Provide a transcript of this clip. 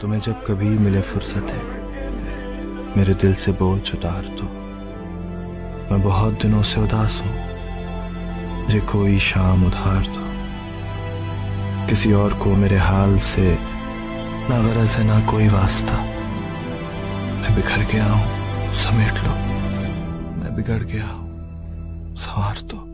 तुम्हें जब कभी मिले फुर्सत है, मेरे दिल से बोझ उतार दो। मैं बहुत दिनों से उदास हूँ, मुझे कोई शाम उधार दो। किसी और को मेरे हाल से ना गरज है, ना कोई वास्ता। मैं बिखर गया हूँ, समेट लो। मैं बिगड़ गया हूँ, सवार दो।